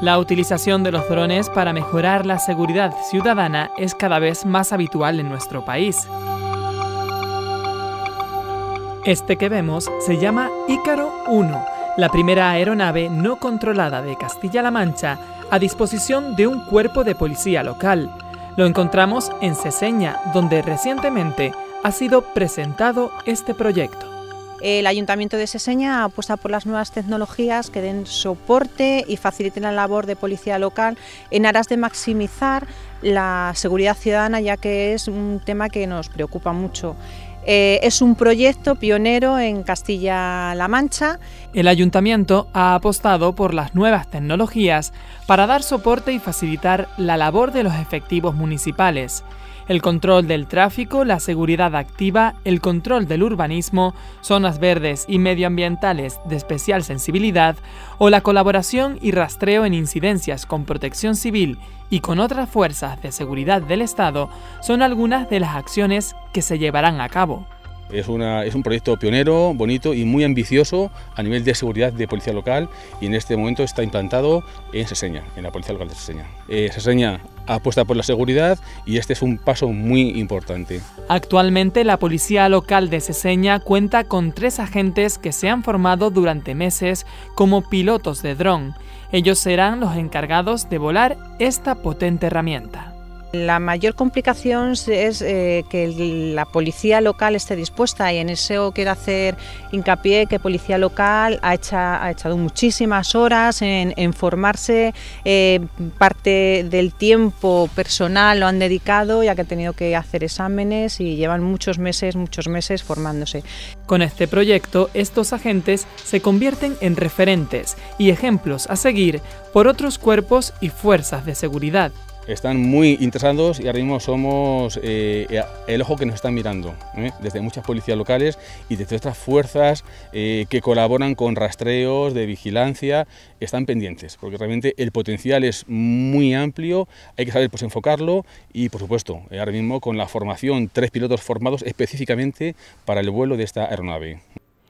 La utilización de los drones para mejorar la seguridad ciudadana es cada vez más habitual en nuestro país. Este que vemos se llama Ícaro 1, la primera aeronave no controlada de Castilla-La Mancha a disposición de un cuerpo de policía local. Lo encontramos en Ceseña, donde recientemente ha sido presentado este proyecto. El Ayuntamiento de Seseña apuesta por las nuevas tecnologías que den soporte y faciliten la labor de policía local en aras de maximizar la seguridad ciudadana, ya que es un tema que nos preocupa mucho. Eh, es un proyecto pionero en Castilla-La Mancha. El ayuntamiento ha apostado por las nuevas tecnologías para dar soporte y facilitar la labor de los efectivos municipales el control del tráfico, la seguridad activa, el control del urbanismo, zonas verdes y medioambientales de especial sensibilidad o la colaboración y rastreo en incidencias con protección civil y con otras fuerzas de seguridad del Estado son algunas de las acciones que se llevarán a cabo. Es, un proyecto pionero, bonito y muy ambicioso a nivel de seguridad de policía local y en este momento está implantado en Seseña, en la policía local de Seseña. Eh, Seseña apuesta por la seguridad y este es un paso muy importante. Actualmente la policía local de Seseña cuenta con tres agentes que se han formado durante meses como pilotos de dron. Ellos serán los encargados de volar esta potente herramienta. La mayor complicación es eh, que la policía local esté dispuesta y en eso quiero hacer hincapié que policía local ha, echado muchísimas horas en, formarse, eh, parte del tiempo personal lo han dedicado ya que han tenido que hacer exámenes y llevan muchos meses, muchos meses formándose. Con este proyecto, estos agentes se convierten en referentes y ejemplos a seguir por otros cuerpos y fuerzas de seguridad están muy interesados y ahora mismo somos eh, el ojo que nos están mirando, ¿eh? desde muchas policías locales y desde otras fuerzas eh, que colaboran con rastreos de vigilancia, están pendientes, porque realmente el potencial es muy amplio, hay que saber pues, enfocarlo y por supuesto, ahora mismo con la formación, tres pilotos formados específicamente para el vuelo de esta aeronave.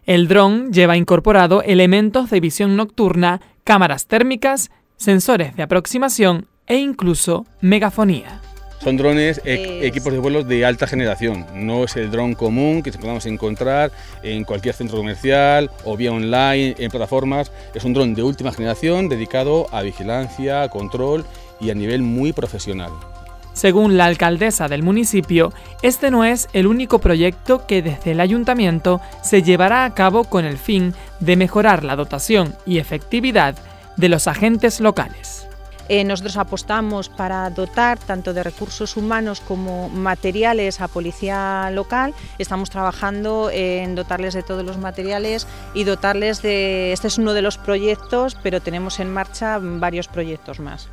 El dron lleva incorporado elementos de visión nocturna, cámaras térmicas, sensores de aproximación e incluso megafonía. Son drones, equipos de vuelos de alta generación, no es el dron común que podamos encontrar en cualquier centro comercial o vía online, en plataformas. Es un dron de última generación dedicado a vigilancia, control y a nivel muy profesional. Según la alcaldesa del municipio, este no es el único proyecto que desde el ayuntamiento se llevará a cabo con el fin de mejorar la dotación y efectividad de los agentes locales. Eh, nosotros apostamos para dotar tanto de recursos humanos como materiales a policía local. Estamos trabajando en dotarles de todos los materiales y dotarles de... Este es uno de los proyectos, pero tenemos en marcha varios proyectos más.